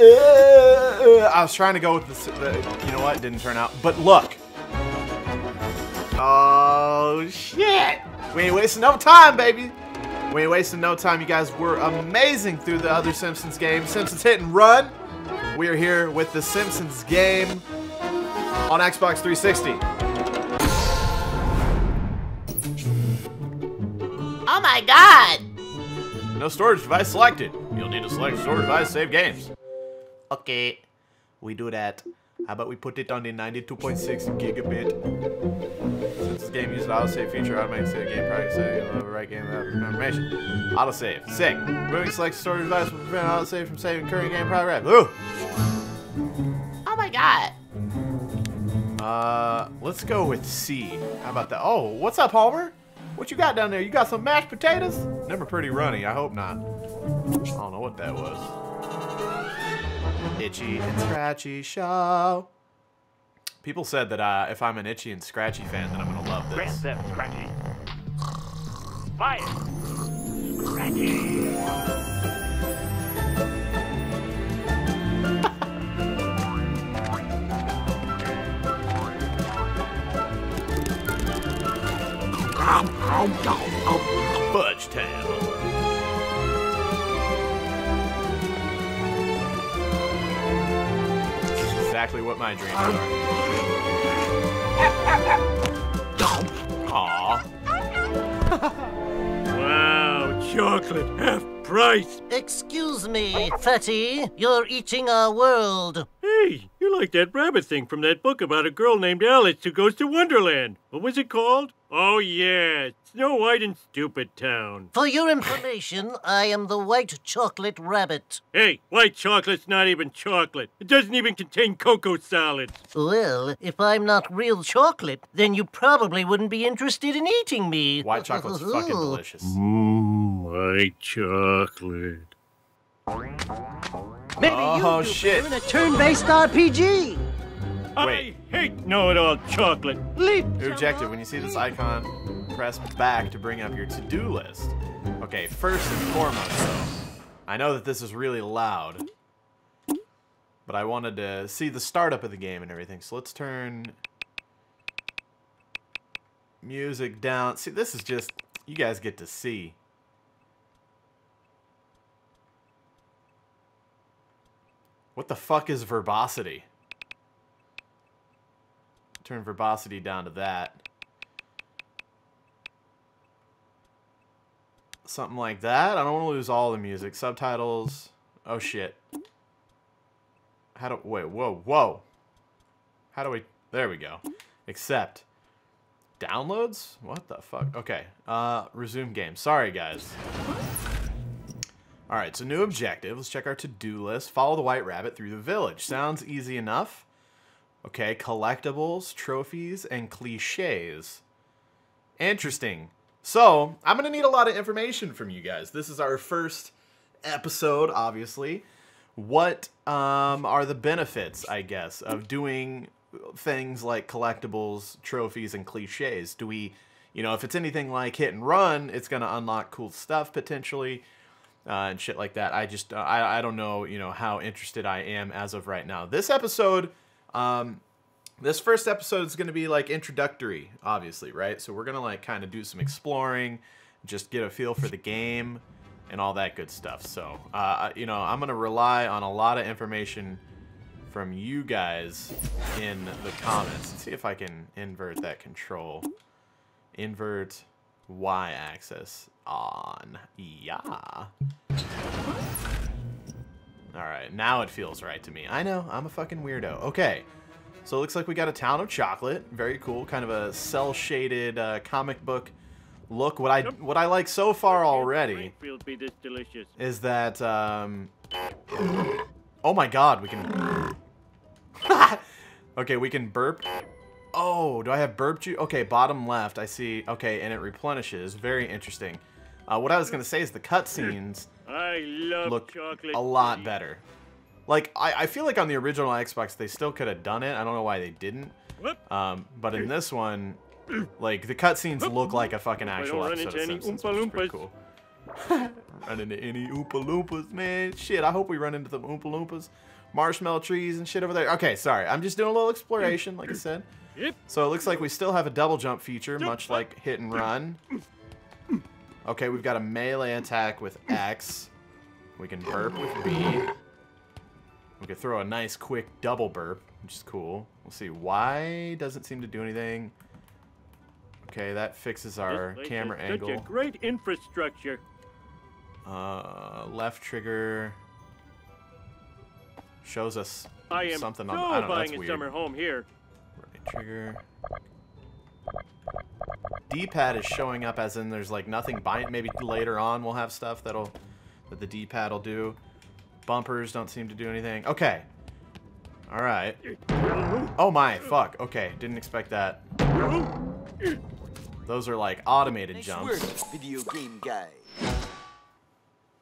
Uh, I was trying to go with the, the. You know what? Didn't turn out. But look. Oh shit! We ain't wasting no time, baby. We ain't wasting no time. You guys were amazing through the other Simpsons game. Simpsons Hit and Run. We are here with the Simpsons game on Xbox 360. Oh my god! No storage device selected. You'll need to select storage device to save games. Okay, we do that. How about we put it on the 92.6 gigabit? Since this game uses autosave feature, automatic save game product save, you'll have a right game without information. Autosave. Sick. Moving select storage device will prevent autosave from saving current game progress. Ooh! Oh my god. Uh, let's go with C. How about that? Oh, what's up, Palmer? What you got down there? You got some mashed potatoes? Never pretty runny. I hope not. I don't know what that was. Itchy and Scratchy Show. People said that uh, if I'm an Itchy and Scratchy fan, then I'm gonna love Grand this. Theft Scratchy. Fire! Scratchy! Fudge Town. Exactly what my dreams are. Aw. Wow, chocolate, half price. Excuse me, Fatty. You're eating our world. Hey, you like that rabbit thing from that book about a girl named Alice who goes to Wonderland. What was it called? Oh, yeah, Snow White and Stupid Town. For your information, I am the white chocolate rabbit. Hey, white chocolate's not even chocolate. It doesn't even contain cocoa solids. Well, if I'm not real chocolate, then you probably wouldn't be interested in eating me. White chocolate's fucking delicious. Mmm, white chocolate. Maybe Oh, you do shit. better in a turn-based RPG. Wait. I hate know-it-all chocolate. Leap. Objective. When you see this icon, press back to bring up your to-do list. Okay, first and foremost, though, I know that this is really loud, but I wanted to see the startup of the game and everything. So let's turn music down. See, this is just, you guys get to see. What the fuck is verbosity? Turn verbosity down to that. Something like that. I don't want to lose all the music. Subtitles. Oh shit. How do wait? Whoa, whoa. How do we? There we go. Accept. Downloads? What the fuck? Okay. Uh, resume game. Sorry, guys. All right. So new objective. Let's check our to-do list. Follow the White Rabbit through the village. Sounds easy enough. Okay, collectibles, trophies, and cliches. Interesting. So, I'm going to need a lot of information from you guys. This is our first episode, obviously. What um, are the benefits, I guess, of doing things like collectibles, trophies, and cliches? Do we, you know, if it's anything like hit and run, it's going to unlock cool stuff potentially uh, and shit like that. I just, uh, I, I don't know, you know, how interested I am as of right now. This episode um, this first episode is going to be like introductory, obviously, right? So we're going to like kind of do some exploring, just get a feel for the game and all that good stuff. So, uh, you know, I'm going to rely on a lot of information from you guys in the comments. Let's see if I can invert that control. Invert y-axis on. Yeah. All right, now it feels right to me. I know, I'm a fucking weirdo. Okay, so it looks like we got a town of chocolate. Very cool, kind of a cell-shaded uh, comic book look. What I what I like so far already is that um, oh my god, we can. okay, we can burp. Oh, do I have burp juice? Okay, bottom left, I see. Okay, and it replenishes. Very interesting. Uh, what I was gonna say is the cutscenes look chocolate. a lot tea. better. Like I, I feel like on the original Xbox they still could have done it. I don't know why they didn't. Um, but in this one, like the cutscenes look like a fucking actual episode into of any Simpsons, Oompa which is pretty Loompas. cool. run into any Oompa Loompas, man. Shit, I hope we run into some Oompa Loompas. Marshmallow trees and shit over there. Okay, sorry. I'm just doing a little exploration, like I said. So it looks like we still have a double jump feature, much like hit and run. Okay, we've got a melee attack with X. We can burp with B. We can throw a nice quick double burp, which is cool. We'll see. Y doesn't seem to do anything. Okay, that fixes our camera angle. Such a great infrastructure. Uh, left trigger shows us I am something so on. I don't know. buying That's a weird. summer home here. Right trigger. D-pad is showing up as in there's like nothing bind. Maybe later on we'll have stuff that'll that the D-pad will do. Bumpers don't seem to do anything. Okay. All right. Oh my fuck. Okay, didn't expect that. Those are like automated Nice jumps. work, video game guy.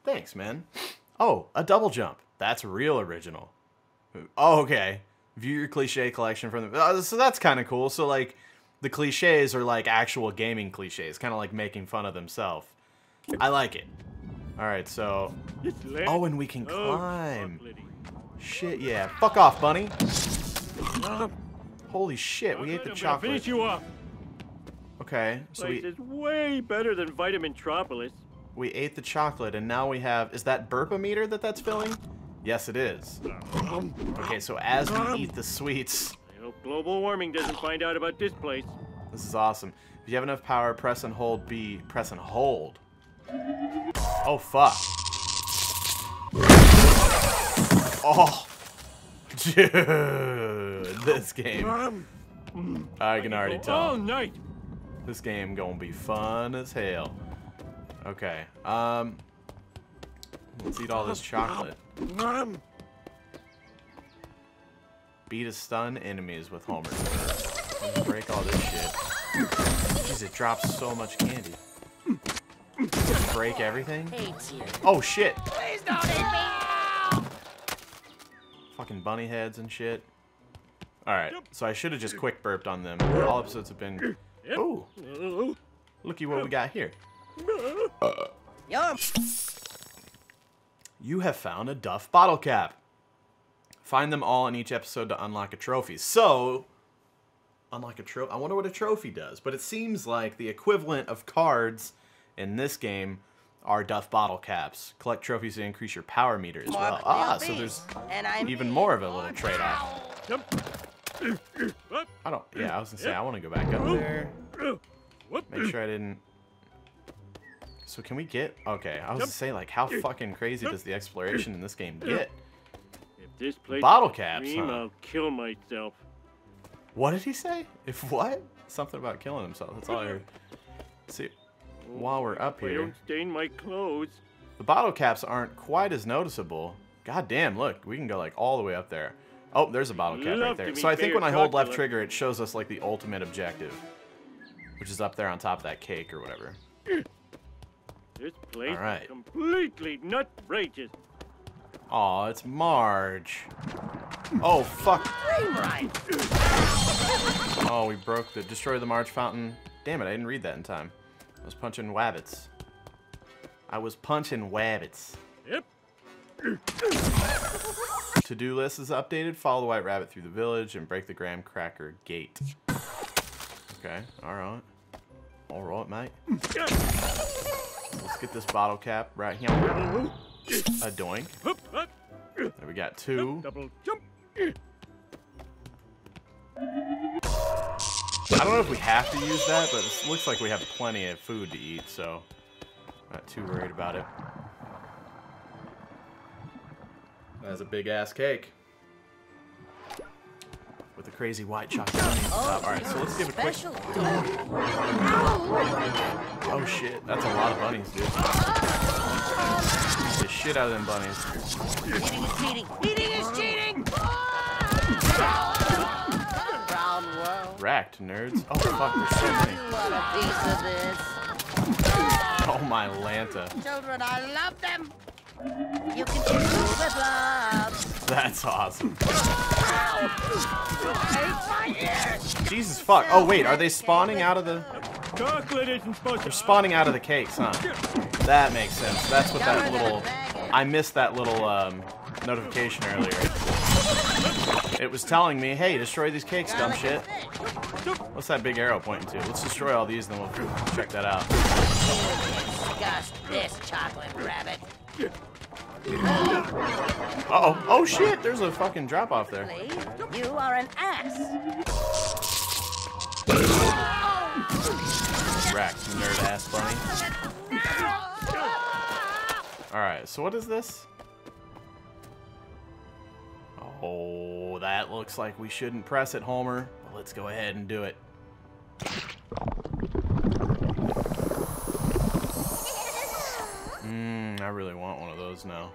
Thanks, man. Oh, a double jump. That's real original. Oh, okay. View your cliche collection from the. Uh, so that's kind of cool. So like, the cliches are like actual gaming cliches, kind of like making fun of themselves. I like it. All right, so oh, and we can climb. Shit, yeah. Fuck off, bunny. Holy shit, we ate the Finish chocolate. you off. Okay, so we is way better than Vitamin Tropolis. we ate the chocolate, and now we have. Is that burpometer that that's filling? Yes, it is. Okay, so as we eat the sweets, global warming doesn't find out about this place. this is awesome. If you have enough power, press and hold B. Press and hold. Oh fuck. Oh, dude, this game. I can already all tell. night. This game gonna be fun as hell. Okay. Um. Let's eat all this chocolate. Beat a stun enemies with Homer. Let's break all this shit. Jeez, it drops so much candy. Break everything? Oh shit! Please don't eat me. Fucking bunny heads and shit. Alright, so I should have just quick burped on them. All episodes have been. Oh, Oh, looky what we got here. Yum. You have found a Duff bottle cap. Find them all in each episode to unlock a trophy. So, unlock a trophy. I wonder what a trophy does. But it seems like the equivalent of cards in this game are Duff bottle caps. Collect trophies to increase your power meter as well. Ah, so there's even more of a little trade-off. jump. I don't. Yeah, I was gonna say I want to go back up there. Make sure I didn't. So can we get? Okay, I was gonna say like how fucking crazy does the exploration in this game get? This place Bottle caps, huh? I'll kill myself. What did he say? If what? Something about killing himself. That's all I heard. See, while we're up I here, don't stain my clothes. the bottle caps aren't quite as noticeable. God damn, look, we can go like all the way up there. Oh, there's a bottle cap right there. So I think when I hold left trigger, it shows us like the ultimate objective, which is up there on top of that cake or whatever. This place All right. is completely nutrageous. Aw, it's Marge. Oh, fuck. Oh, we broke the... Destroy the Marge fountain. Damn it, I didn't read that in time. I was punching wabbits. I was punching wabbits. Yep. To-do list is updated. Follow the white rabbit through the village and break the graham cracker gate. Okay, alright. Alright, mate. Let's get this bottle cap right here. A doink. There we got two. Double jump. I don't know if we have to use that, but it looks like we have plenty of food to eat, so not too worried about it. That's a big ass cake. With a crazy white chocolate on top. Alright, so let's give it a quick. Oh shit, that's a lot of bunnies, dude. Beat the shit out of them bunnies. Eating is cheating. Eating is cheating. Round world. Racked, nerds. Oh fuck, there's so many. You want a piece of this? Oh my Lanta. Children, I love them. You can choose who with love. That's awesome. Hate my ears. Jesus fuck. Oh wait, are they spawning out of the Chocolate isn't supposed They're spawning out of the cakes, huh? That makes sense. That's what that little... I missed that little um, notification earlier. It was telling me, hey, destroy these cakes, dumb shit. What's that big arrow pointing to? Let's destroy all these, and then we'll check that out. Disgust this chocolate rabbit. Uh-oh. Oh, shit! There's a fucking drop-off there. You are an ass. Rack, nerd ass bunny. Alright, so what is this? Oh, that looks like we shouldn't press it, Homer. But let's go ahead and do it. Mmm, I really want one of those now.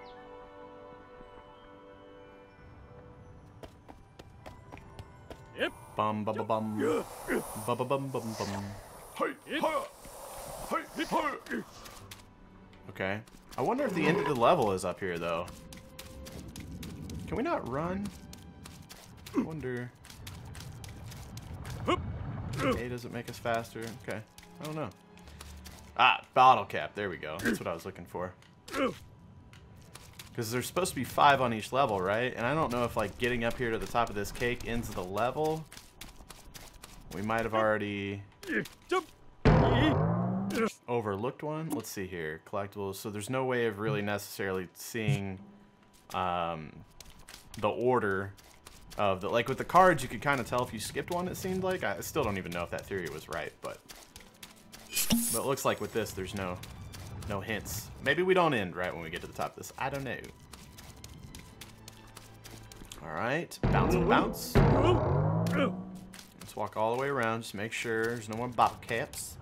Yep. Bum bum bum bum. Bum bum bum bum bum. Okay. I wonder if the end of the level is up here, though. Can we not run? I wonder. A doesn't make us faster. Okay. I don't know. Ah, bottle cap. There we go. That's what I was looking for. Because there's supposed to be five on each level, right? And I don't know if, like, getting up here to the top of this cake ends the level. We might have already overlooked one. Let's see here. Collectibles. So there's no way of really necessarily seeing um, the order of the... Like, with the cards, you could kind of tell if you skipped one, it seemed like. I still don't even know if that theory was right, but... But it looks like with this, there's no no hints. Maybe we don't end right when we get to the top of this. I don't know. Alright. Bounce and bounce. Let's walk all the way around. Just make sure there's no more bottle caps.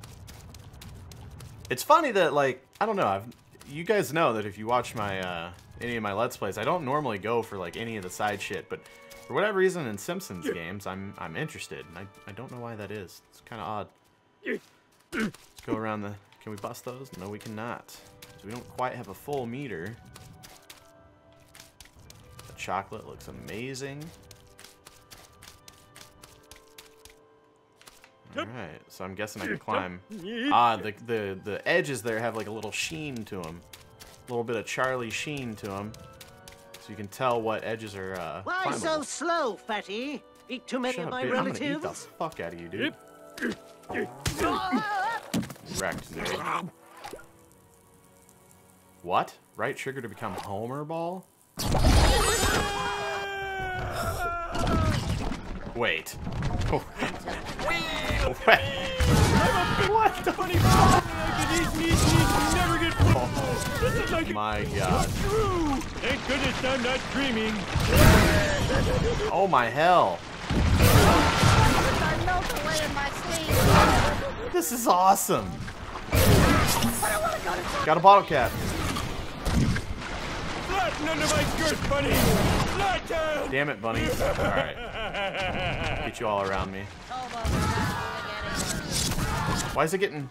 It's funny that, like, I don't know. I've, you guys know that if you watch my uh, any of my Let's Plays, I don't normally go for, like, any of the side shit. But for whatever reason in Simpsons games, I'm, I'm interested. And I, I don't know why that is. It's kind of odd. Let's go around the... Can we bust those? No, we cannot. So we don't quite have a full meter. The chocolate looks amazing. Alright, so I'm guessing I can climb. Ah, the, the, the edges there have like a little sheen to them. A little bit of Charlie sheen to them. So you can tell what edges are uh, Why so slow, fatty? Eat too many Shut of up, my dude. I'm gonna eat the fuck out of you, dude. Wrecked, dude. What? Right trigger to become Homer Ball? Wait. Oh. What the. This is like My god. Thank goodness I'm not dreaming. Oh my hell. This is awesome. Got a bottle cap. Skirt, bunny. Damn it, bunny. Alright. Get you all around me. Hobo without spaghetti. Why is it getting...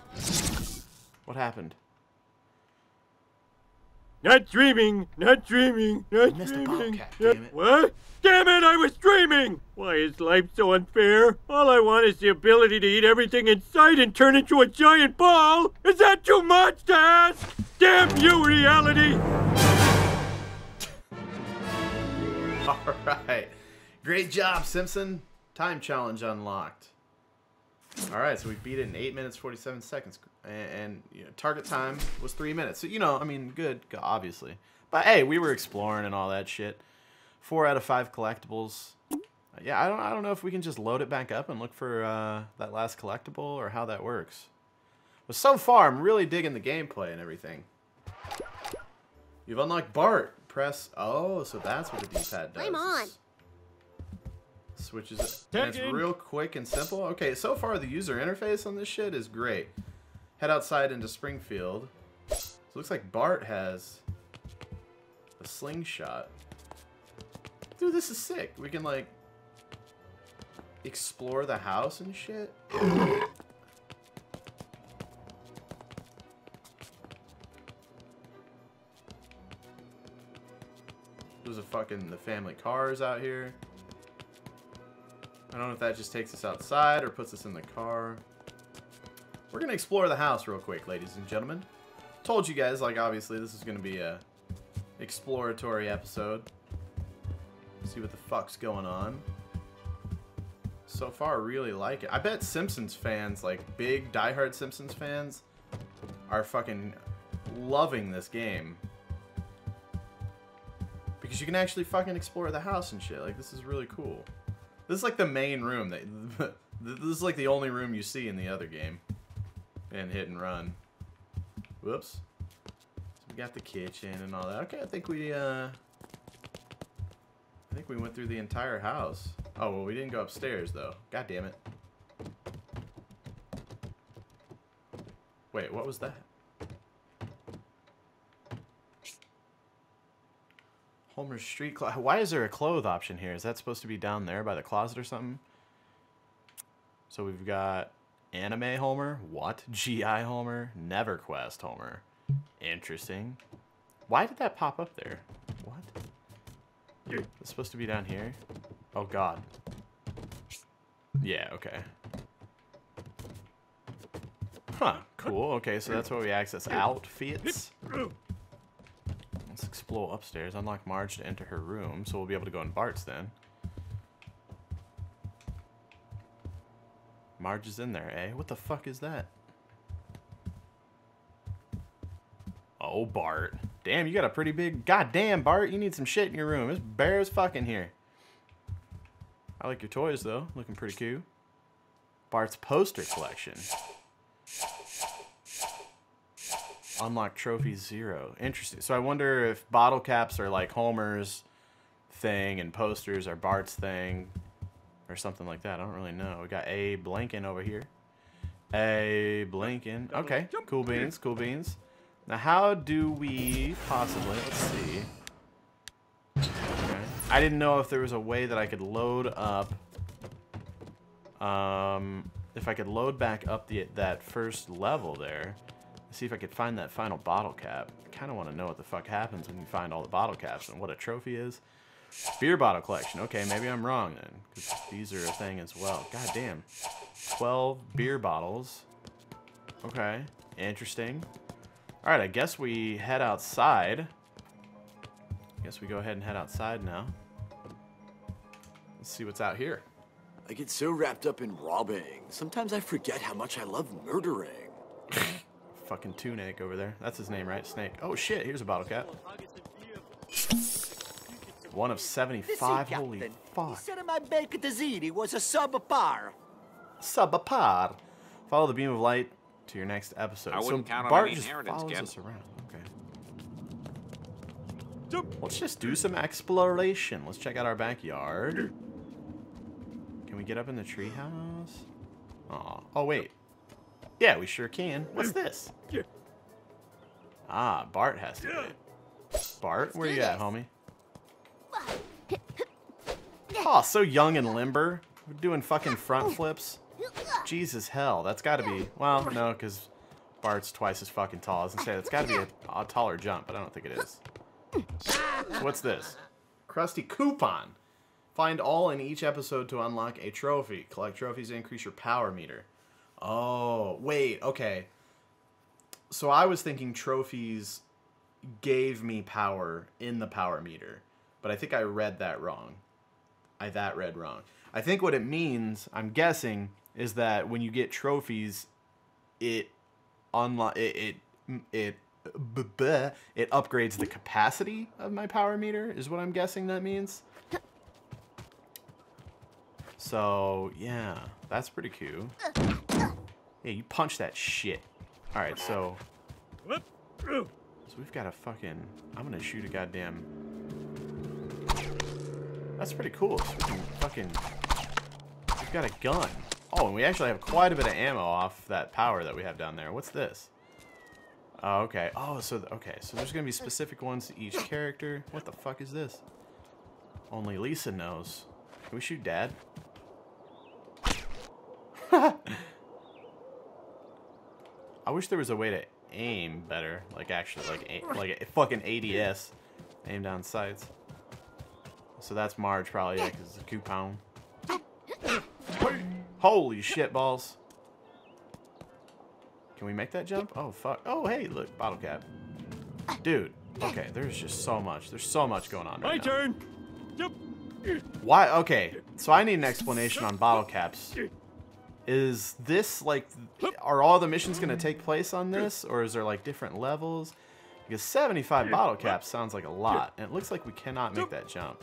What happened? Not dreaming, not dreaming, not dreaming. damn it. What? Damn it, I was dreaming! Why is life so unfair? All I want is the ability to eat everything in sight and turn into a giant ball! Is that too much to ask? Damn you, reality! Alright. Great job, Simpson. Time challenge unlocked. Alright, so we beat it in 8 minutes 47 seconds. And, and you know, target time was 3 minutes. So, you know, I mean, good, obviously. But hey, we were exploring and all that shit. 4 out of 5 collectibles. Yeah, I don't, I don't know if we can just load it back up and look for uh, that last collectible or how that works. But so far, I'm really digging the gameplay and everything. You've unlocked Bart. Press. Oh, so that's what the D-pad does. Flame on. It. And it's real quick and simple. Okay, so far the user interface on this shit is great. Head outside into Springfield. So looks like Bart has a slingshot. Dude, this is sick. We can like explore the house and shit. There's a fucking the family cars out here. I don't know if that just takes us outside or puts us in the car. we're gonna explore the house real quick, ladies and gentlemen. Told you guys, like obviously this is gonna be a exploratory episode. See what the fuck's going on. So far, really like it. I bet Simpsons fans, like big diehard Simpsons fans, are fucking loving this game. Because you can actually fucking explore the house and shit. Like, this is really cool. This is like the main room. That This is like the only room you see in the other game. And hit and run. Whoops. So we got the kitchen and all that. Okay, I think we, uh... I think we went through the entire house. Oh, well, we didn't go upstairs, though. God damn it. Wait, what was that? Homer's Street Why is there a clothes option here? Is that supposed to be down there by the closet or something? So we've got Anime Homer. What? GI Homer. NeverQuest Homer. Interesting. Why did that pop up there? What? It's supposed to be down here? Oh god. Yeah, okay. Huh, cool. Okay, so that's where we access outfits. Let's upstairs. Unlock Marge to enter her room, so we'll be able to go in Bart's then. Marge is in there, eh? What the fuck is that? Oh, Bart. Damn, you got a pretty big... Goddamn, Bart, you need some shit in your room. It's bare as fucking here. I like your toys, though. Looking pretty cute. Bart's poster collection. Unlock trophy zero. Interesting. So I wonder if bottle caps are like Homer's thing and posters are Bart's thing or something like that. I don't really know. We got a Blinken over here. A Blinken. Okay, cool beans, cool beans. Now, how do we possibly, let's see. Okay. I didn't know if there was a way that I could load up, um, if I could load back up the that first level there. See if I could find that final bottle cap. I kind of want to know what the fuck happens when you find all the bottle caps and what a trophy is. Beer bottle collection. Okay, maybe I'm wrong then. Because these are a thing as well. God damn. 12 beer bottles. Okay, interesting. Alright, I guess we head outside. I guess we go ahead and head outside now. Let's see what's out here. I get so wrapped up in robbing. Sometimes I forget how much I love murdering. Fucking Tunic over there. That's his name, right? Snake. Oh shit, here's a bottle cap. One of 75. Holy He fuck. said my baked ziti was a subpar. Subapar. Follow the beam of light to your next episode. I wouldn't so count on Bart any just inheritance, follows kid. us around. Okay. Let's just do some exploration. Let's check out our backyard. Can we get up in the treehouse? Aw. Oh, wait. Yeah, we sure can. What's this? Ah, Bart has to do it. Bart, where you at, homie? Oh, so young and limber. We're doing fucking front flips. Jesus hell, that's got to be. Well, no, because Bart's twice as fucking tall. I was gonna say that's got to be a, a taller jump, but I don't think it is. So what's this? Krusty coupon. Find all in each episode to unlock a trophy. Collect trophies to increase your power meter. Oh, wait, okay. So I was thinking trophies gave me power in the power meter, but I think I read that wrong. I that read wrong. I think what it means, I'm guessing, is that when you get trophies, it unlock it it it it upgrades the capacity of my power meter is what I'm guessing that means. So yeah, that's pretty cool. Yeah, you punch that shit. All right, so so we've got a fucking. I'm gonna shoot a goddamn. That's pretty cool. So we fucking. We've got a gun. Oh, and we actually have quite a bit of ammo off that power that we have down there. What's this? Oh, okay. Oh, so okay. So there's gonna be specific ones to each character. What the fuck is this? Only Lisa knows. Can we shoot Dad? I wish there was a way to aim better, like actually, like a, like a fucking ADS, aim down sights. So that's Marge probably, yeah, because it's a coupon. Holy shit balls! Can we make that jump? Oh, fuck. Oh, hey, look, bottle cap. Dude, okay, there's just so much. There's so much going on My right now. turn. Jump. Why? Okay, so I need an explanation on bottle caps. Is this like, are all the missions going to take place on this, or is there like different levels? Because 75 bottle caps sounds like a lot, and it looks like we cannot make that jump.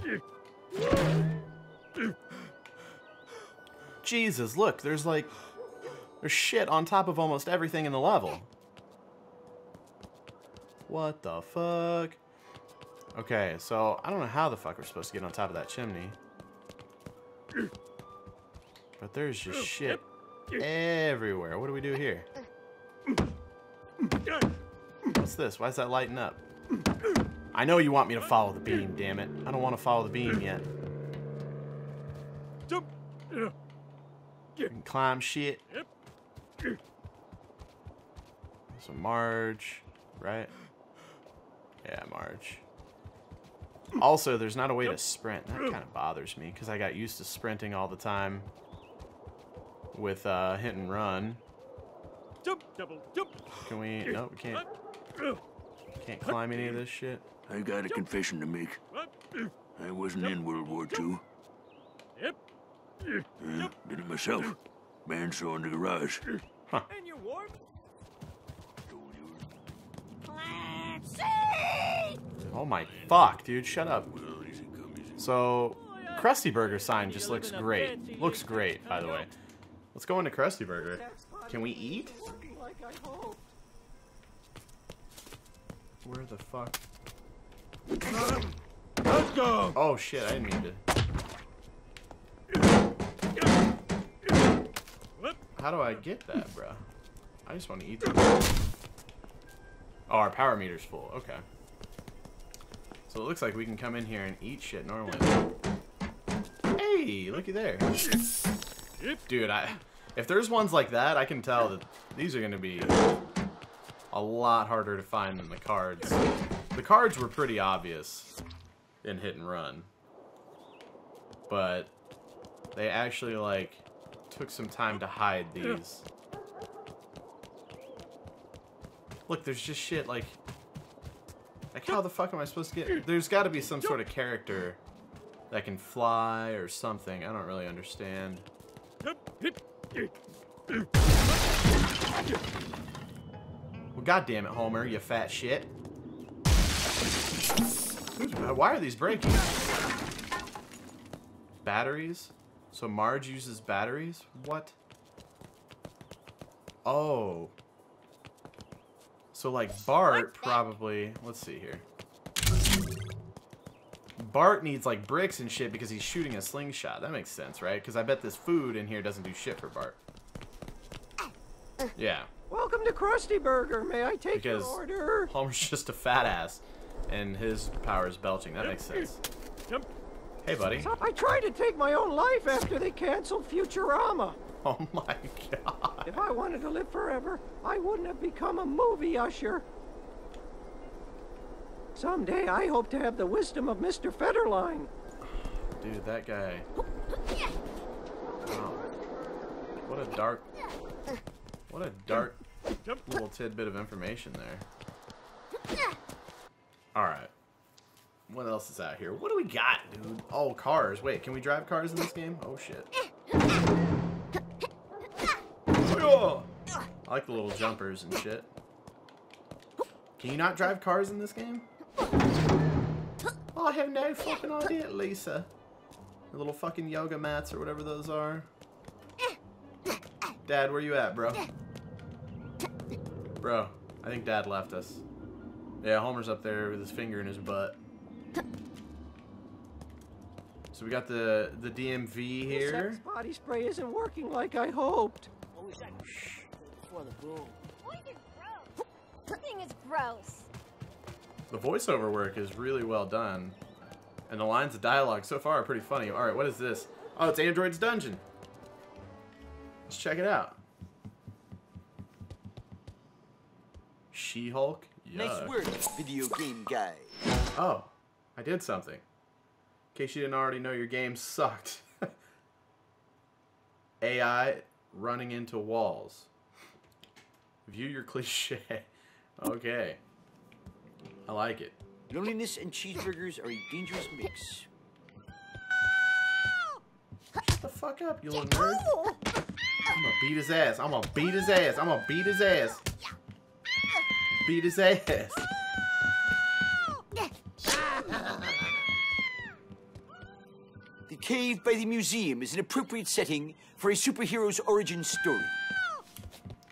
Jesus, look, there's like, there's shit on top of almost everything in the level. What the fuck? Okay, so I don't know how the fuck we're supposed to get on top of that chimney. But there's just shit everywhere. What do we do here? What's this? Why is that lighting up? I know you want me to follow the beam, damn it. I don't want to follow the beam yet. Can climb shit. So Marge, right? Yeah, Marge. Also, there's not a way to sprint. That kind of bothers me because I got used to sprinting all the time with uh, hit and run. Jump. Double jump. Can we? Nope, we can't. Can't climb any of this shit. I got a confession to make. I wasn't in World War II. Yep. Uh, did it myself. Bandsaw in the garage. And you're warm. Oh my fuck, dude, shut up. So, Krusty Burger sign just looks great. Looks great, by the way. Let's go into Krusty Burger. Can we eat? Where the fuck? Let's go. Oh shit, I didn't mean to. How do I get that, bruh? I just want to eat them. Oh, our power meter's full. Okay. So it looks like we can come in here and eat shit normally. Hey, looky there. Dude, I if there's ones like that, I can tell that these are going to be a lot harder to find than the cards. The cards were pretty obvious in Hit and Run. But they actually, like, took some time to hide these. Look, there's just shit, like... Like, how the fuck am I supposed to get... There's got to be some sort of character that can fly or something. I don't really understand. Well, goddamn it, Homer, you fat shit. Why are these breaking? Batteries? So Marge uses batteries? What? Oh. So like Bart probably, let's see here. Bart needs like bricks and shit because he's shooting a slingshot. That makes sense, right? Because I bet this food in here doesn't do shit for Bart. Yeah, Welcome to Krusty Burger. May I take because your order? Homer's just a fat ass and his power is belching. That makes sense. Jump. Hey, buddy. I tried to take my own life after they canceled Futurama. Oh my god. If I wanted to live forever, I wouldn't have become a movie usher. Someday I hope to have the wisdom of Mr. Federline. Dude, that guy. Wow. What a dark. What a dark little tidbit of information there. Alright. What else is out here? What do we got, dude? Oh, cars. Wait, can we drive cars in this game? Oh, shit. Oh, I like the little jumpers and shit. Can you not drive cars in this game? I have no fucking idea, Lisa. The little fucking yoga mats or whatever those are. Dad, where you at, bro? Bro, I think Dad left us. Yeah, Homer's up there with his finger in his butt. So we got the the DMV here. This body spray isn't working like I hoped. what was that gross. Cooking is gross. The voiceover work is really well done. And the lines of dialogue so far are pretty funny. Alright, what is this? Oh, it's Android's Dungeon. Let's check it out. She-Hulk? Nice work, video game guy. Oh, I did something. In case you didn't already know, your game sucked. AI running into walls. View your cliche. Okay. I like it. Loneliness and cheeseburgers are a dangerous mix. Shut the fuck up, you little nerd. I'm gonna beat his ass. I'm gonna beat his ass. I'm gonna beat his ass. Beat his ass. The cave by the museum is an appropriate setting for a superhero's origin story.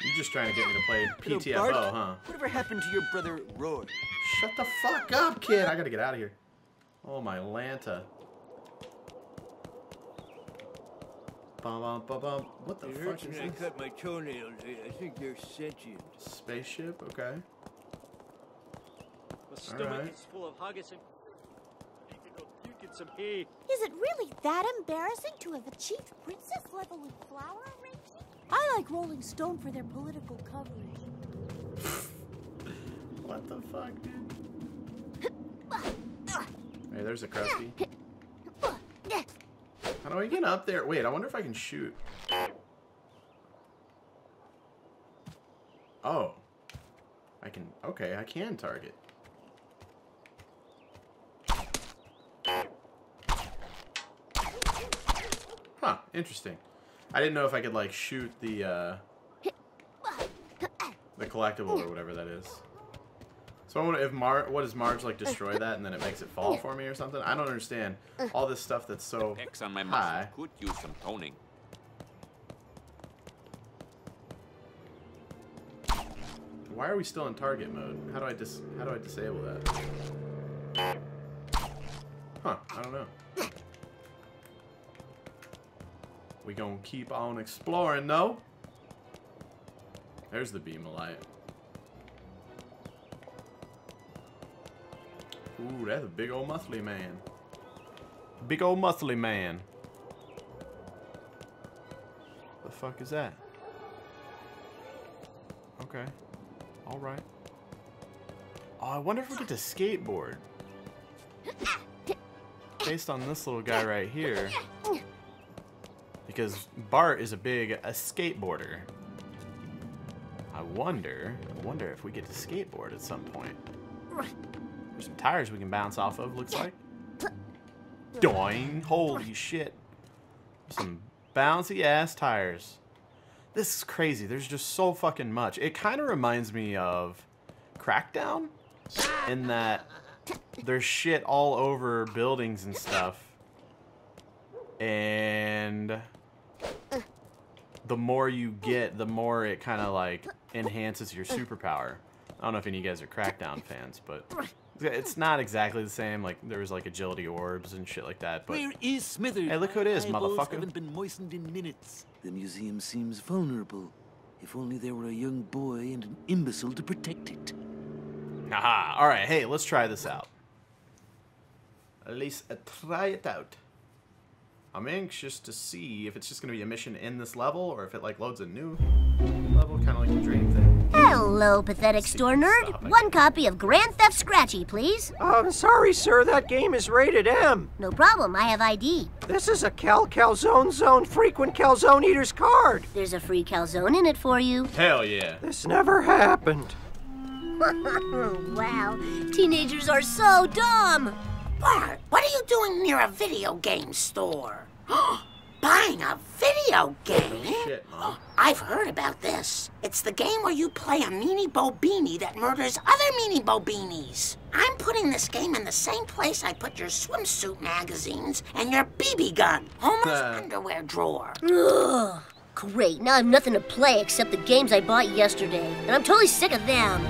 You're just trying to get me to play PTFO, huh? Whatever happened to your brother Roy? Shut the fuck up, kid. I gotta get out of here. Oh, my Lanta. Bum, bum, bum, bum. What the It fuck is when I this? cut my toenails. I, I think they're sentient. Spaceship? Okay. My stomach Alright. is full of haggis and you can puke in some hay. Is it really that embarrassing to have achieved princess level in flower arranging? I like Rolling Stone for their political coverage. What the fuck, dude? Hey, there's a Krusty. How do I get up there? Wait, I wonder if I can shoot. Oh. I can... Okay, I can target. Huh, interesting. I didn't know if I could, like, shoot the, uh... The collectible or whatever that is. So I wonder if Mar... What does Marge, like, destroy that and then it makes it fall for me or something? I don't understand. All this stuff that's so Pecs on my high. could use some toning. Why are we still in target mode? How do I dis how do I disable that? Huh, I don't know. We gonna keep on exploring though. There's the beam of light. Ooh, that's a big old muscly man. Big old muscly man. What the fuck is that? Okay. Alright. Oh, I wonder if we get to skateboard. Based on this little guy right here. Because Bart is a big a skateboarder. I wonder, I wonder if we get to skateboard at some point. There's some tires we can bounce off of, looks like. Doing! Holy shit. Some bouncy ass tires. This is crazy. There's just so fucking much. It kind of reminds me of Crackdown in that there's shit all over buildings and stuff. And the more you get, the more it kind of like enhances your superpower. I don't know if any of you guys are Crackdown fans, but it's not exactly the same. Like there was like agility orbs and shit like that. But Where is Smithers? Hey, look who it is, eyeballs motherfucker. haven't been moistened in minutes. The museum seems vulnerable. If only there were a young boy and an imbecile to protect it. Aha. All right. Hey, let's try this out. At least uh, try it out. I'm anxious to see if it's just going to be a mission in this level or if it like loads a new level, kind of like the dream thing. Hello, pathetic store nerd. One copy of Grand Theft Scratchy, please. I'm sorry, sir. That game is rated M. No problem. I have ID. This is a Cal Calzone Zone frequent calzone eater's card. There's a free calzone in it for you. Hell yeah. This never happened. wow, teenagers are so dumb. Bart, what are you doing near a video game store? Buying video game? Shit, mom. I've heard about this. It's the game where you play a meanie bobini that murders other meanie bobinis. I'm putting this game in the same place I put your swimsuit magazines and your BB gun, Homer's Uh. underwear drawer. Ugh. Great, now I have nothing to play except the games I bought yesterday, and I'm totally sick of them.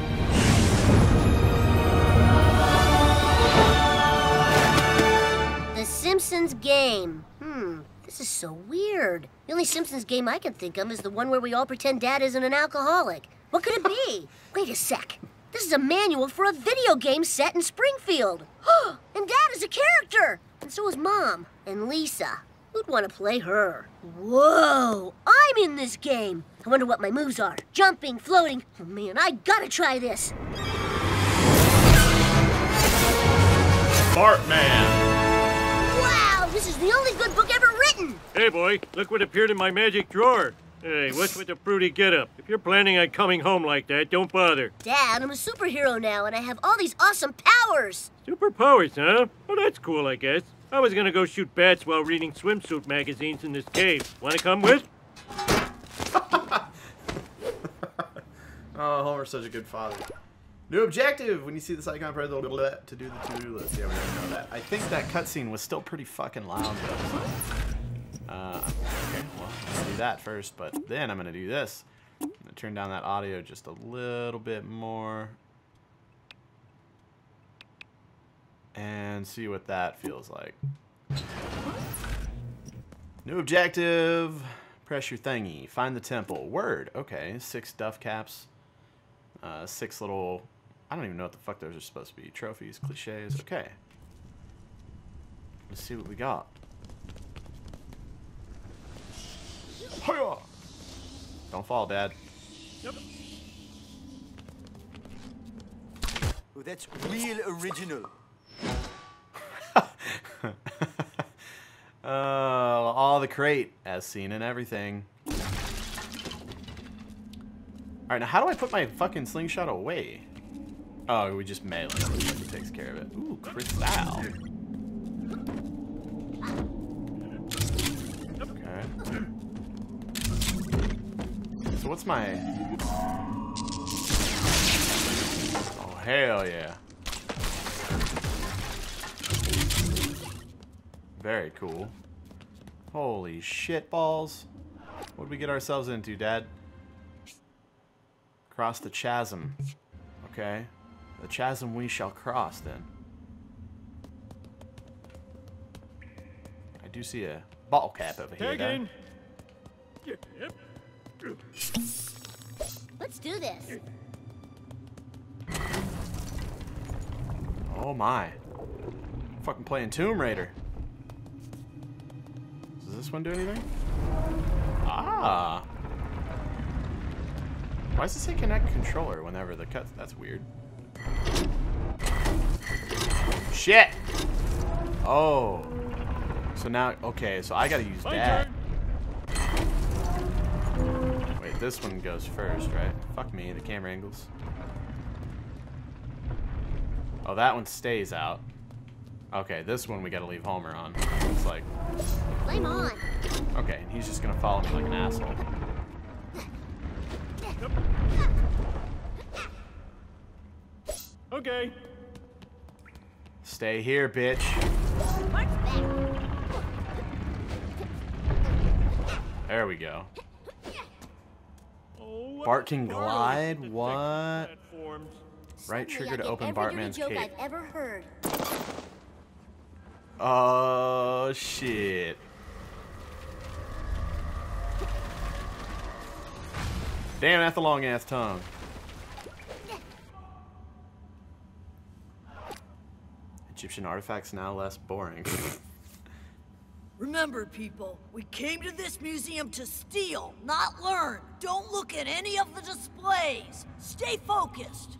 The Simpsons game. Hmm, this is so weird. The only Simpsons game I can think of is the one where we all pretend Dad isn't an alcoholic. What could it be? Wait a sec. This is a manual for a video game set in Springfield. and Dad is a character. And so is Mom and Lisa. Who'd want to play her? Whoa! I'm in this game. I wonder what my moves are. Jumping, floating. Oh man, I gotta try this. Bartman. Wow, this is the only good book ever written. Hey, boy, look what appeared in my magic drawer. Hey, what's with the fruity getup? If you're planning on coming home like that, don't bother. Dad, I'm a superhero now, and I have all these awesome powers. Superpowers, huh? Well, that's cool, I guess. I was gonna go shoot bats while reading swimsuit magazines in this cave. Wanna come with? Oh, Homer's such a good father. New objective! When you see this icon, press to do the to-do list. Yeah, we already know that. I think that cutscene was still pretty fucking loud, though. Uh, okay, well, gonna do that first, but then I'm gonna do this. I'm gonna turn down that audio just a little bit more. And see what that feels like. New objective. Press your thingy. Find the temple. Word. Okay. Six duff caps. Uh, six little. I don't even know what the fuck those are supposed to be. Trophies, cliches. Okay. Let's see what we got. Hiya! Don't fall, Dad. Oh, that's real original. Uh, all the crate, as seen in everything. Alright, now how do I put my fucking slingshot away? Oh, we just. Looks like it takes care of it. Ooh, crystal. Okay. So what's my... Oh, hell yeah. Very cool. Holy shit balls. What did we get ourselves into, Dad? Cross the chasm. Okay. The chasm we shall cross, then. I do see a bottle cap over here, Tag Dad. in. Yep. Let's do this. Oh my. fucking playing Tomb Raider. Does this one do anything? Ah. Why does it say connect controller whenever the cut? That's weird. Shit! Oh. So now, okay, so I gotta use My that. turn. Wait, this one goes first, right? Fuck me, the camera angles. Oh, that one stays out. Okay, this one we gotta leave Homer on. It's like, Flame on. okay, and he's just gonna follow me like an asshole. Okay. Stay here, bitch. There we go. Oh, Bart can glide? What? Right trigger to open Bartman's joke cape. I've ever heard. Oh, shit. Damn, that's a long ass tongue. Egyptian artifacts now less boring. Remember, people, we came to this museum to steal, not learn. Don't look at any of the displays. Stay focused.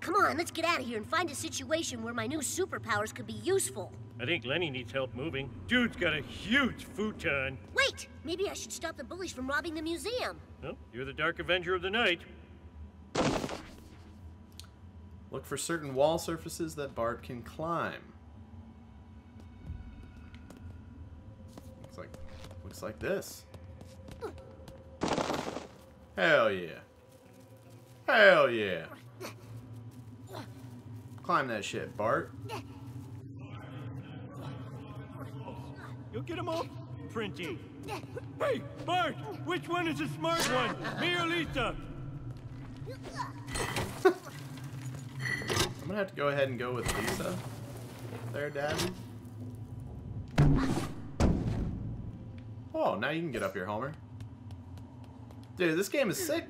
Come on, let's get out of here and find a situation where my new superpowers could be useful. I think Lenny needs help moving. Dude's got a huge futon. Wait! Maybe I should stop the bullies from robbing the museum. Well, you're the Dark Avenger of the Night. Look for certain wall surfaces that Bart can climb. Looks like looks like this. Hell yeah. Hell yeah. Climb that shit, Bart. You'll get him off printing. Hey, Bart, which one is the smart one? Me or Lisa? I'm gonna have to go ahead and go with Lisa. There, Dad. Oh, now you can get up here, Homer. Dude, this game is sick.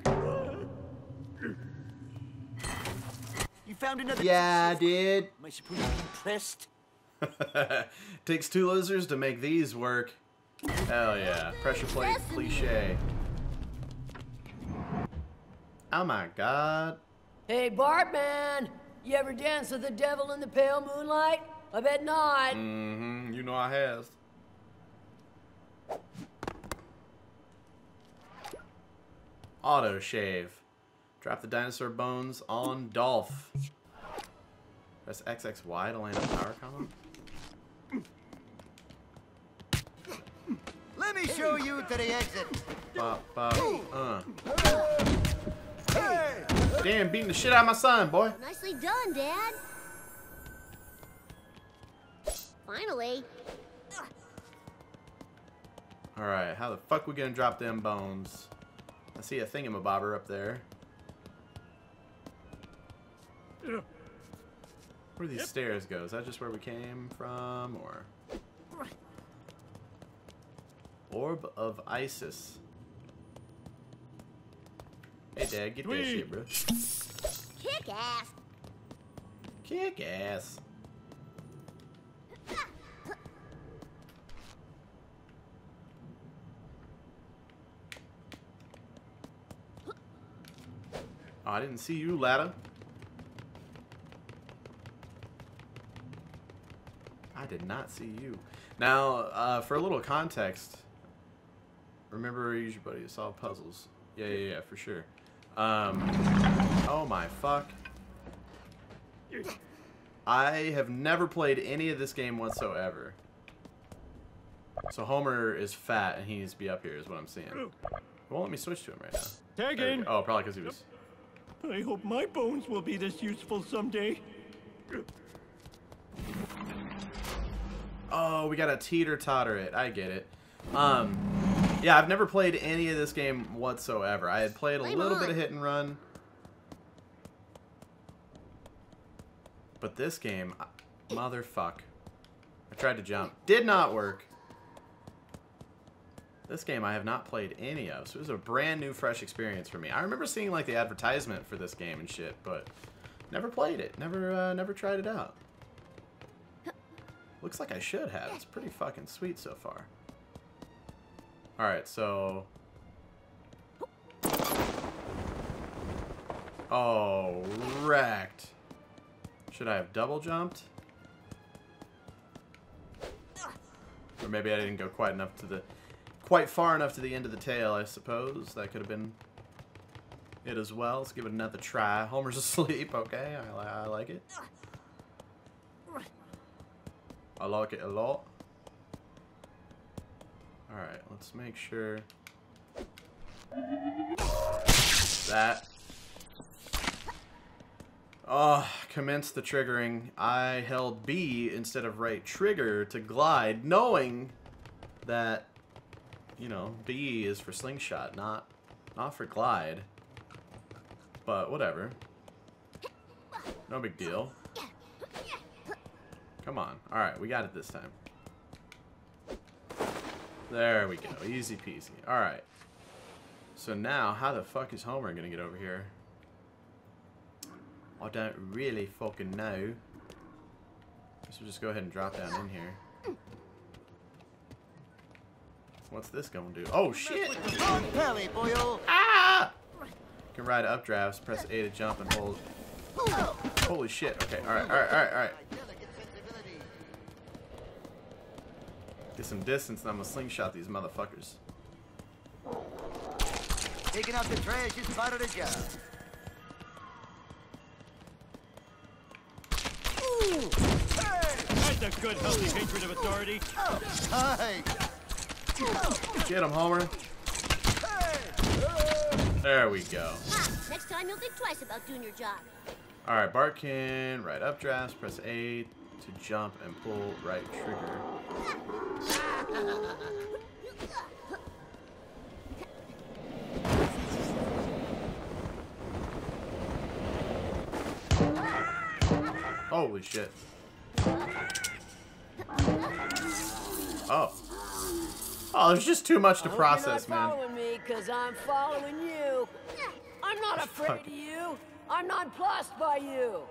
You found another. Yeah, I did. Am I supposed to be impressed? Takes two losers to make these work. Hell yeah. Pressure plate cliche. Oh my god. Hey, Bartman, you ever dance with the devil in the pale moonlight? I bet not. Mm-hmm. You know I has. Auto shave. Drop the dinosaur bones on Dolph. Press XXY to land a power combo. Let me show you to the exit. Bop, bop, uh. Hey! Damn, beating the shit out of my son, boy. Nicely done, Dad. Finally. Alright, how the fuck we gonna drop them bones? I see a thingamabobber up there. Where do these stairs go? Is that just where we came from, or? Orb of Isis. Hey, Dad, get that shit, bro. Kick ass. Kick ass. Oh, I didn't see you, ladder. I did not see you. Now, uh, for a little context, remember use your buddy to solve puzzles. Yeah, yeah, yeah, for sure. Um, oh my fuck. I have never played any of this game whatsoever. So Homer is fat and he needs to be up here is what I'm seeing. It won't let me switch to him right now. Tag in. Oh, probably because he was... I hope my bones will be this useful someday. Oh, we gotta teeter-totter it. I get it. Um, yeah, I've never played any of this game whatsoever. I had played a Flame little bit of hit and run. But this game, motherfuck. I tried to jump. Did not work. This game I have not played any of, so it was a brand new, fresh experience for me. I remember seeing like the advertisement for this game and shit, but never played it. Never, uh, never tried it out. Looks like I should have. It's pretty fucking sweet so far. Alright, so... Oh, wrecked. Should I have double jumped? Or maybe I didn't go quite enough to the... Quite far enough to the end of the tail, I suppose. That could have been it as well. Let's give it another try. Homer's asleep. Okay, I, I like it. I like it a lot. Alright, let's make sure. That. Oh, commence the triggering. I held B instead of right trigger to glide, knowing that, you know, B is for slingshot, not, not for glide. But whatever. No big deal. Come on. Alright, we got it this time. There we go. Easy peasy. Alright. So now, how the fuck is Homer gonna get over here? I don't really fucking know. Guess we'll just go ahead and drop down in here. What's this gonna do? Oh shit! Boyo. Ah! Can ride updrafts, press A to jump and hold. Holy shit. Okay, alright, alright, alright, alright. Get some distance and I'm gonna slingshot these motherfuckers. Taking out the trash is part of the job. That's a good, healthy hatred of authority. Hi. Get him, Homer. There we go. Ah, next time you'll think twice about doing your job. Alright, Bart can ride updrafts, press A to jump and pull right trigger. Holy shit. Oh. Oh, there's just too much to process, You're not man. me because I'm following you. I'm not afraid of you. I'm nonplussed by you.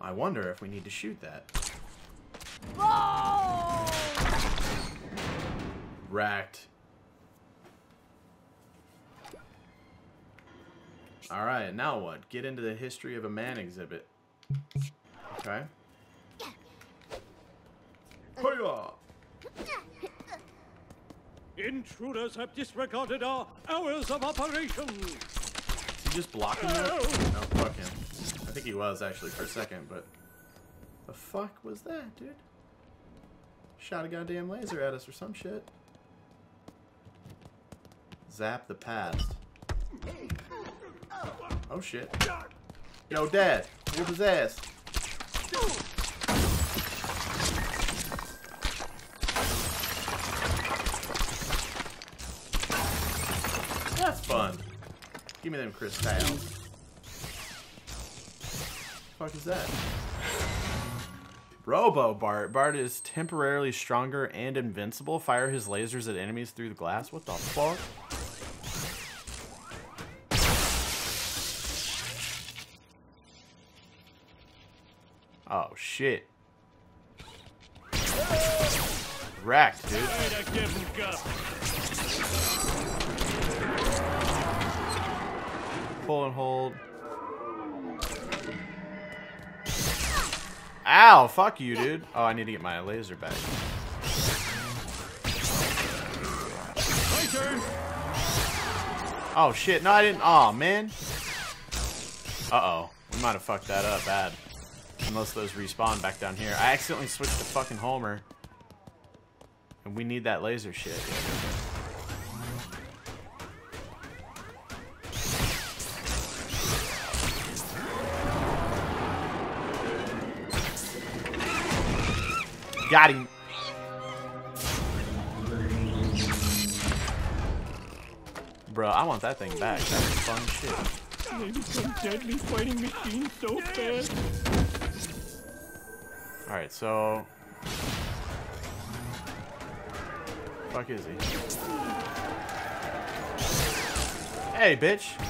I wonder if we need to shoot that. Oh! Racked. Alright, now what? Get into the history of a man exhibit. Okay. Hiya! Intruders have disregarded our hours of operation. Is he just blocking that? No, fuck him. I think he was actually for a second, but the fuck was that, dude? Shot a goddamn laser at us or some shit. Zap the past. Oh shit. Yo, dad, whoop his ass. That's fun. Give me them crystals. Fuck is that? Robo Bart. Bart is temporarily stronger and invincible. Fire his lasers at enemies through the glass. What the fuck? Oh shit. Wrecked, dude. Pull and hold. Ow, fuck you, dude. Oh, I need to get my laser back. My turn. Oh, shit. No, I didn't. Oh, man. Uh-oh. We might have fucked that up bad. Unless those respawn back down here. I accidentally switched to fucking Homer. And we need that laser shit. Got him. Bro, I want that thing back. That's was fun shit. They become deadly fighting machines so fast. Alright, so... Fuck is he? Hey, bitch!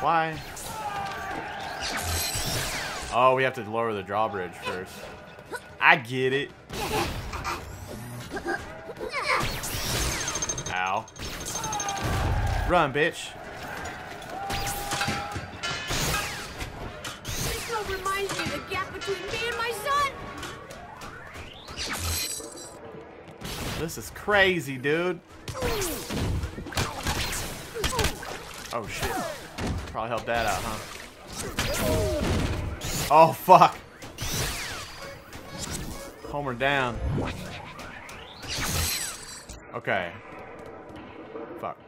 Why? Oh, we have to lower the drawbridge first. I get it. Ow. Run, bitch. Reminds me of the gap between me and my son. This is crazy, dude. Oh, shit. Probably help that out, huh? Oh, fuck. Homer down. Okay. Fuck.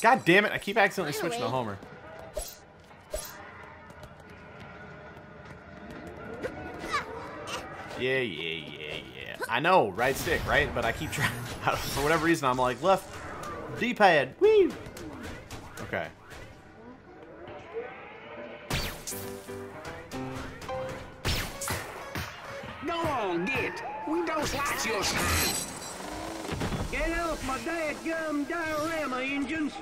God damn it, I keep accidentally switching to Homer. Yeah, yeah, yeah, yeah. I know, right stick, right? But I keep trying. For whatever reason, I'm like, left D-pad. Woo! Okay. Go on, get. We don't like your style. Get off my dad gum diorama engines.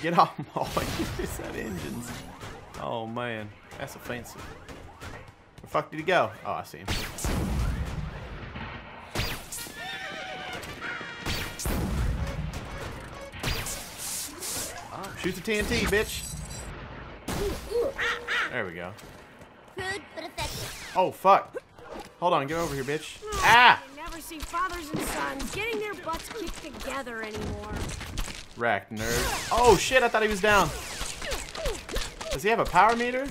Get off my that engines. Oh, man. That's offensive. Where the fuck did he go? Oh, I see him. Shoot the TNT, bitch. There we go. Crude but effective. Oh, fuck. Hold on, get over here, bitch. Ah! I never see fathers and sons getting their butts kicked together anymore. Wrecked, nerd. Oh, shit, I thought he was down. Does he have a power meter?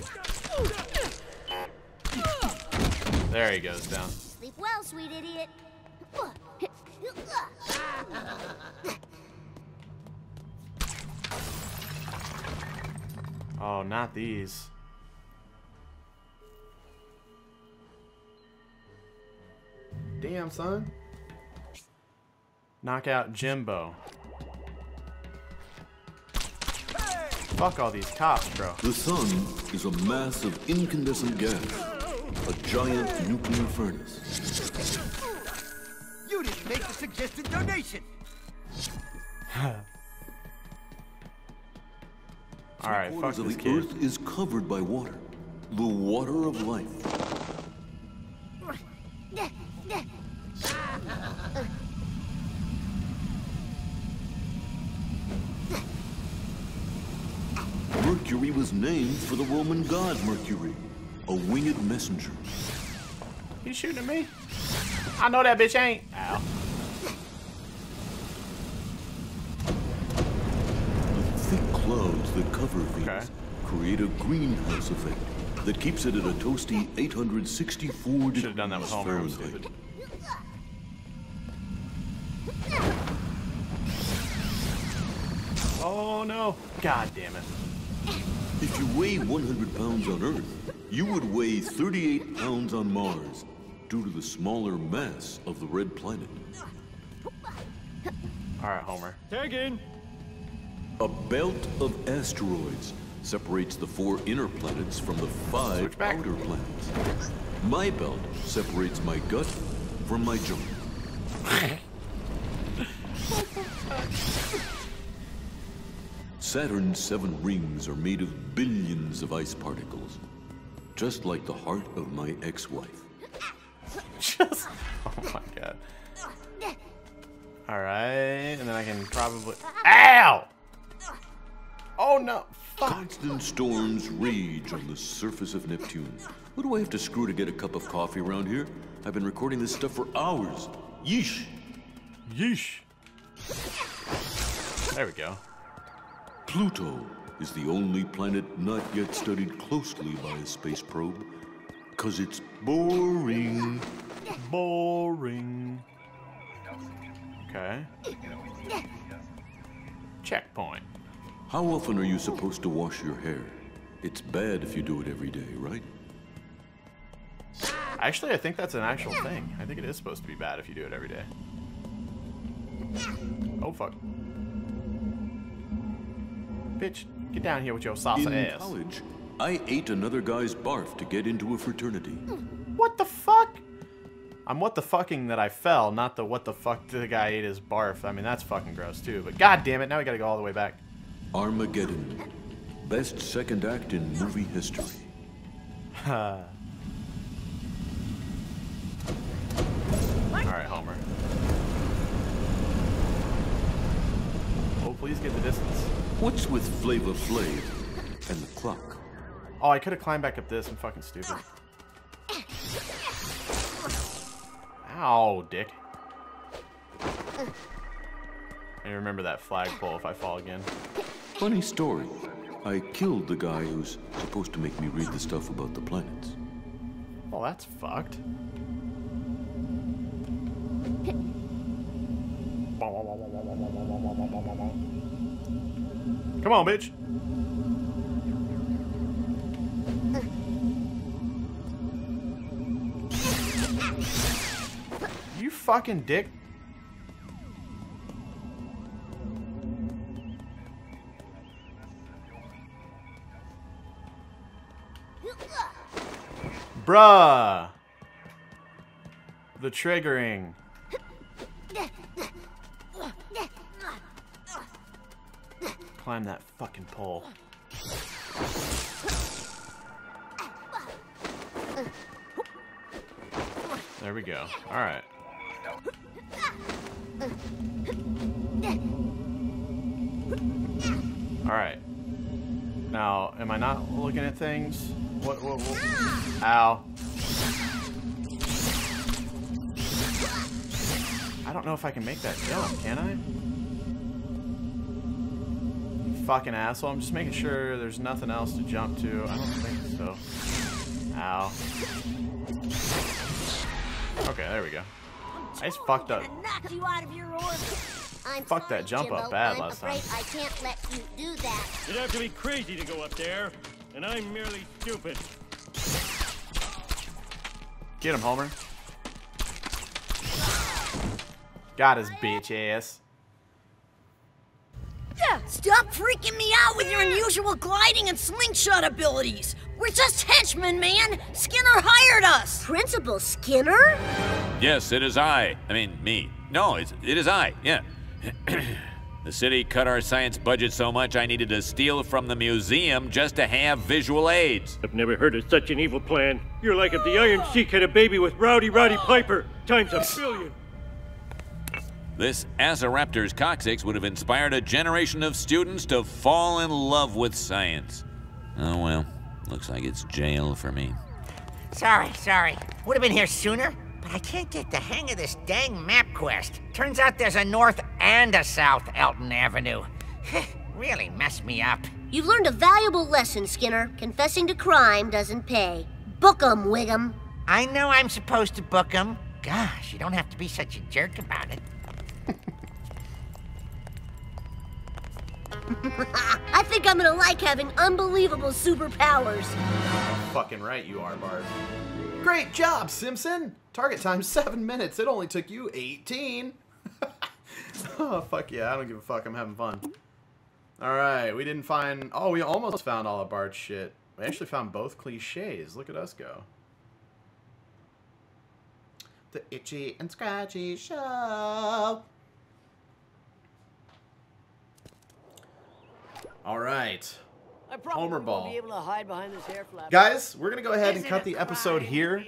There he goes down. Oh, not these. Damn, son. Knock out Jimbo. Fuck all these cops, bro. The sun is a mass of incandescent gas, a giant nuclear furnace. You didn't make the suggested donation. Alright, fuck of this the kid. earth is covered by water, the water of life. Mercury was named for the Roman god Mercury, a winged messenger. You shooting at me? I know that bitch ain't. Ow. Clouds that cover Venus create a greenhouse effect that keeps it at a toasty 864 degrees Should've done that with Homer, Fahrenheit. stupid. Oh no. God damn it. If you weigh 100 pounds on Earth, you would weigh 38 pounds on Mars due to the smaller mass of the red planet. Alright, Homer. Tag in. A belt of asteroids separates the four inner planets from the five outer planets. My belt separates my gut from my junk. Saturn's seven rings are made of billions of ice particles, just like the heart of my ex-wife. Just. Oh my god. Alright, and then I can probably. Ow! Oh no! Constant storms rage on the surface of Neptune. What do I have to screw to get a cup of coffee around here? I've been recording this stuff for hours. Yeesh. Yeesh. There we go. Pluto is the only planet not yet studied closely by a space probe. Cause it's boring. Boring. Okay. Checkpoint. How often are you supposed to wash your hair? It's bad if you do it every day, right? Actually, I think that's an actual thing. I think it is supposed to be bad if you do it every day. Oh fuck. Bitch, get down here with your salsa In ass. college, I ate another guy's barf to get into a fraternity. What the fuck? I'm what the fucking that I fell, not the what the fuck the guy ate his barf. I mean, that's fucking gross too. But god damn it, now we gotta go all the way back. Armageddon. Best second act in movie history. Alright, Homer. Oh, please get the distance. What's with Flavor Flav and the clock? Oh, I could have climbed back up this. I'm fucking stupid. Ow, dick. I remember that flagpole if I fall again. Funny story. I killed the guy who's supposed to make me read the stuff about the planets. Well, that's fucked. Come on, bitch. You fucking dick. Bruh. The triggering. Climb that fucking pole. There we go. Alright. Alright. Now, am I not looking at things? What, what, what? Ow. I don't know if I can make that jump, can I? Fucking asshole. I'm just making sure there's nothing else to jump to. I don't think so. Ow. Okay, there we go. I just fucked up. Knock you out of your orbit. I'm Fucked that jump up bad I'm last time. afraid I can't let you do that. You'd have to be crazy to go up there, and I'm merely stupid. Get him, Homer. Got his bitch ass. Stop freaking me out with your unusual gliding and slingshot abilities. We're just henchmen, man. Skinner hired us. Principal Skinner? Yes, it is I. I mean, me. No, it's, it is I, yeah. The city cut our science budget so much I needed to steal from the museum just to have visual aids. I've never heard of such an evil plan. You're like if the Iron Sheik had a baby with Rowdy Roddy Piper, times a billion. This Azoraptor's coccyx would have inspired a generation of students to fall in love with science. Oh well, looks like it's jail for me. Sorry, sorry. Would have been here sooner, but I can't get the hang of this dang MapQuest. Turns out there's a north and a south Elton Avenue. really messed me up. You've learned a valuable lesson, Skinner. Confessing to crime doesn't pay. Book 'em, Wiggum. I know I'm supposed to book 'em. Gosh, you don't have to be such a jerk about it. I think I'm gonna like having unbelievable superpowers. Fucking right you are, Bart. Great job, Simpson! Target time 7 minutes. It only took you 18. oh, fuck yeah. I don't give a fuck. I'm having fun. Alright, we didn't find... Oh, we almost found all of Bart's shit. We actually found both cliches. Look at us go. The Itchy and Scratchy Show. All right. I probably Homer Ball. be able to hide behind this hair flap. Guys, we're going to go ahead and Is it cut the episode here.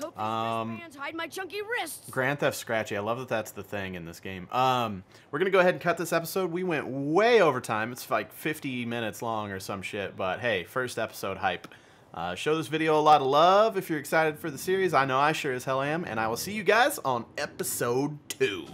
Hope Um, hide my chunky wrists. Grand Theft Scratchy. I love that that's the thing in this game. Um, we're gonna go ahead and cut this episode. We went way over time. It's like 50 minutes long or some shit. But hey, first episode hype. Uh, show this video a lot of love if you're excited for the series. I know I sure as hell am. And I will see you guys on episode two.